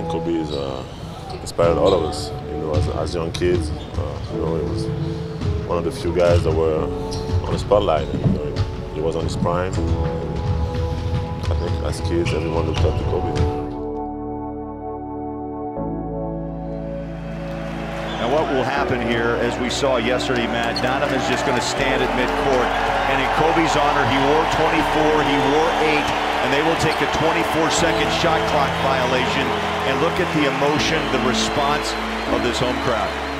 think Kobe is uh, inspired all of us. You know, as, as young kids, uh, you know, he was one of the few guys that were on the spotlight. And, you know, he was on his prime. I think as kids, everyone looked up to Kobe. Now what will happen here, as we saw yesterday, Matt, Donovan is just going to stand at midcourt. And in Kobe's honor, he wore 24, he wore 8, and they will take a 24-second shot clock violation. And look at the emotion, the response of this home crowd.